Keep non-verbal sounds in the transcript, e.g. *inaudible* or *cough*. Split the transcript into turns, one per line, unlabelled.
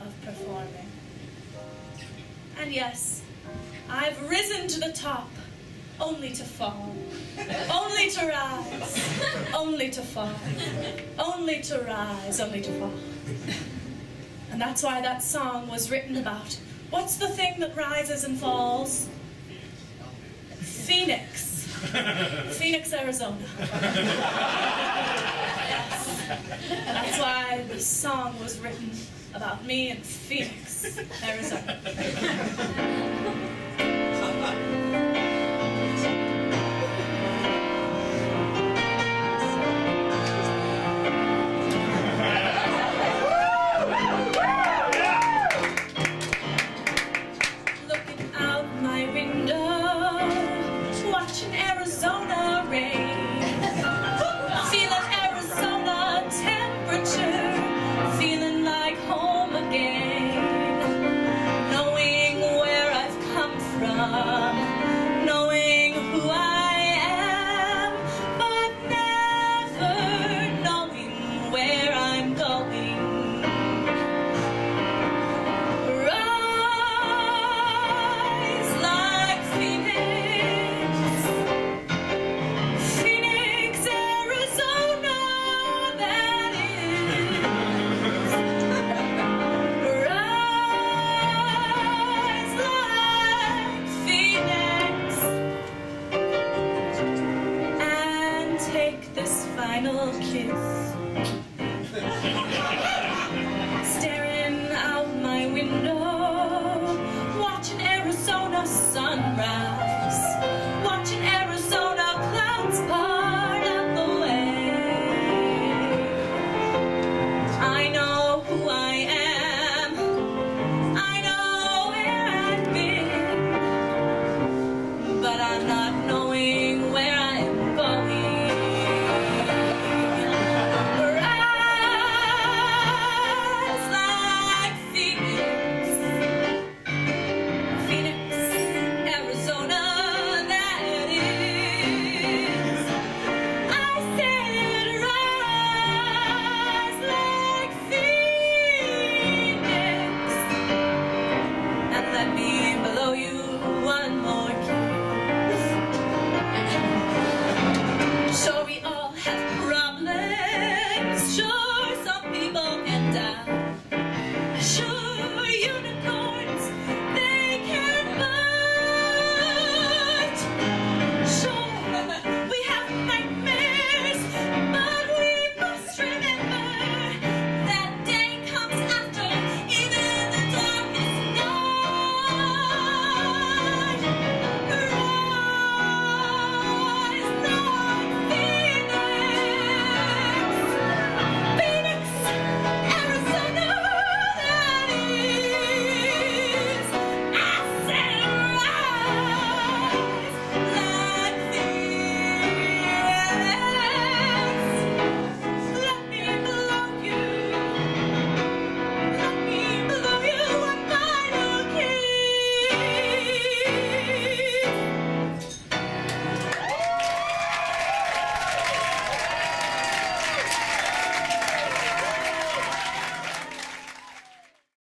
of performing. And yes, I've risen to the top only to fall, only to rise, only to fall, only to rise, only to fall. And that's why that song was written about. What's the thing that rises and falls? Phoenix. Phoenix, Arizona. *laughs* yes. Why the song was written about me in Phoenix, Arizona. *laughs* final kiss. Staring out my window, watching Arizona sunrise.